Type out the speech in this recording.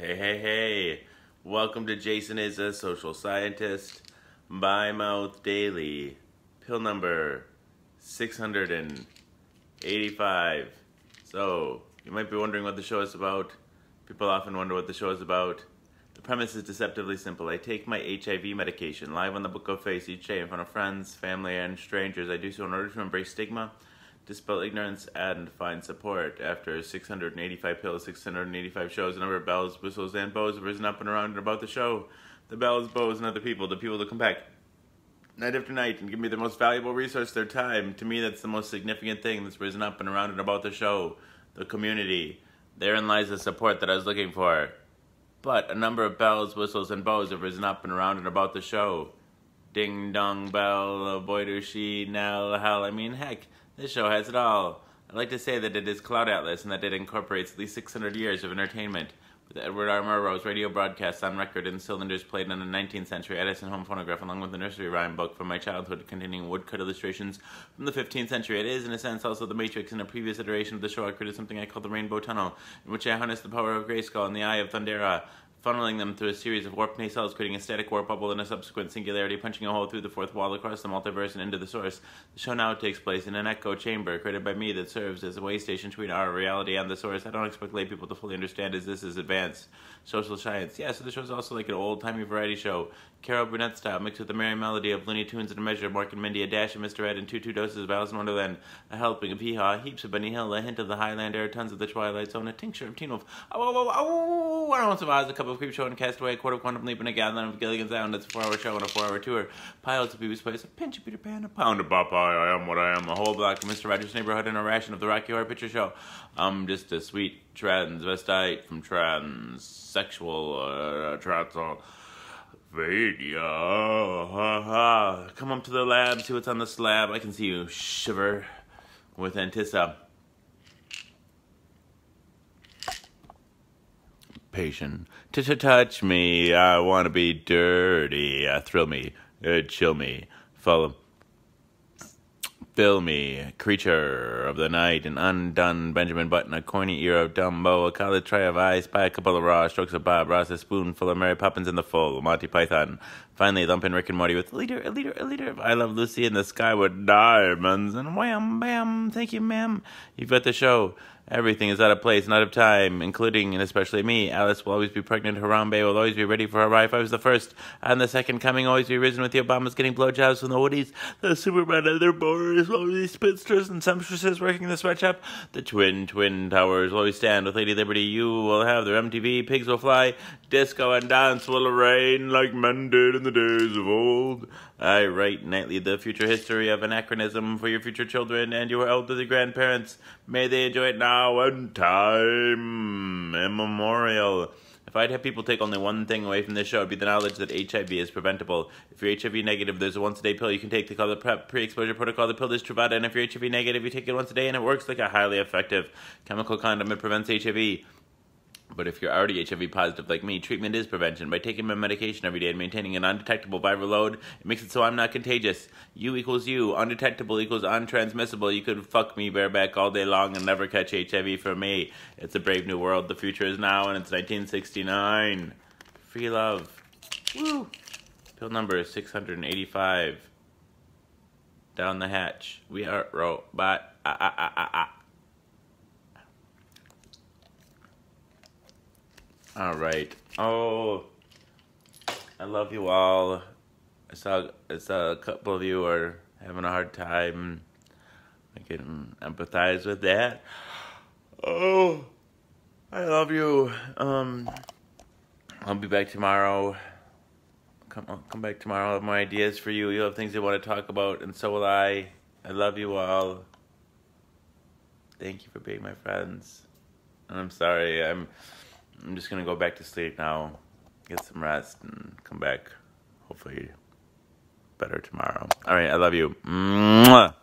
Hey, hey, hey. Welcome to Jason is a Social Scientist by Mouth Daily. Pill number 685. So, you might be wondering what the show is about. People often wonder what the show is about. The premise is deceptively simple. I take my HIV medication live on the book of face each day in front of friends, family, and strangers. I do so in order to embrace stigma dispel ignorance, and find support. After 685 pills, 685 shows, a number of bells, whistles, and bows have risen up and around and about the show. The bells, bows, and other people, the people that come back night after night and give me the most valuable resource, their time. To me, that's the most significant thing that's risen up and around and about the show. The community. Therein lies the support that I was looking for. But a number of bells, whistles, and bows have risen up and around and about the show. Ding dong bell, boy do she now hell. I mean, heck, this show has it all. I'd like to say that it is Cloud Atlas and that it incorporates at least 600 years of entertainment, with Edward R. Murrow's radio broadcasts on record in cylinders played on a 19th century Edison home phonograph, along with the nursery rhyme book from my childhood containing woodcut illustrations from the 15th century. It is, in a sense, also The Matrix. In a previous iteration of the show, I created something I call the Rainbow Tunnel, in which I harness the power of Grayskull and the Eye of Thundera funneling them through a series of warp nacelles, creating a static warp bubble and a subsequent singularity, punching a hole through the fourth wall across the multiverse and into the source. The show now takes place in an echo chamber created by me that serves as a way station between our reality and the source. I don't expect lay people to fully understand as this is advanced social science. Yeah, so the show's also like an old timey variety show. Carol Burnett style, mixed with the merry melody of Looney Tunes and a measure of Mork and Mindy, a dash of Mr. Ed, and two two doses of Alice in Wonderland, a helping of Hee Haw, heaps of Benny Hill, a hint of the Highlander, tons of the Twilight Zone, a tincture of Teen Wolf, oh, oh, oh, oh, an ounce of Oz, a cup of Creepshow and Castaway, a quarter of Quantum Leap, and a gallon of Gilligan's Island. It's a four-hour show and a four-hour tour. Pilots of Pee-wee's Place, a pinch of Peter Pan, a pound of Popeye, I am what I am, a whole block of Mr. Rogers' Neighborhood, and a ration of the Rocky Horror Picture Show. I'm just a sweet transvestite from transsexual, uh, trans. Come up to the lab, see what's on the slab. I can see you shiver with anticipation. To, to touch me, I want to be dirty. Uh, thrill me, uh, chill me, follow Fill me, creature of the night, an undone Benjamin Button, a corny ear of Dumbo, a college tray of ice, by a couple of raw strokes of Bob Ross, a spoonful of Mary Poppins in the full, Monty Python. Finally, lump in Rick and Morty with a leader, a liter, a liter of I Love Lucy in the sky with diamonds, and wham, bam, thank you, ma'am. You've got the show. Everything is out of place and out of time, including and especially me. Alice will always be pregnant. Harambe will always be ready for her wife. I was the first and the second coming, always be risen with the Obamas getting blowjobs from the Woodies. The Superman and their boys, all these spinsters and sumptuouses working in the sweatshop. The twin, twin towers will always stand with Lady Liberty. You will have their MTV, pigs will fly, disco and dance will reign like men did in the days of old. I write nightly the future history of anachronism for your future children and your elderly grandparents. May they enjoy it now and time immemorial. If I'd have people take only one thing away from this show, it'd be the knowledge that HIV is preventable. If you're HIV negative, there's a once a day pill you can take to call the pre exposure protocol. The pill is Truvada, and if you're HIV negative, you take it once a day, and it works like a highly effective chemical condom. It prevents HIV. But if you're already HIV positive like me, treatment is prevention. By taking my medication every day and maintaining an undetectable viral load, it makes it so I'm not contagious. U equals U. Undetectable equals untransmissible. You could fuck me bareback all day long and never catch HIV from me. It's a brave new world. The future is now, and it's 1969. Free love. Woo! Pill number 685. Down the hatch. We are robot. Ah, ah, ah, ah, ah. All right. Oh, I love you all. I saw, I saw a couple of you are having a hard time. I can empathize with that. Oh, I love you. Um, I'll be back tomorrow. Come on, come back tomorrow. I have more ideas for you. you have things you want to talk about, and so will I. I love you all. Thank you for being my friends. And I'm sorry. I'm. I'm just gonna go back to sleep now, get some rest, and come back hopefully better tomorrow. All right, I love you. Mwah!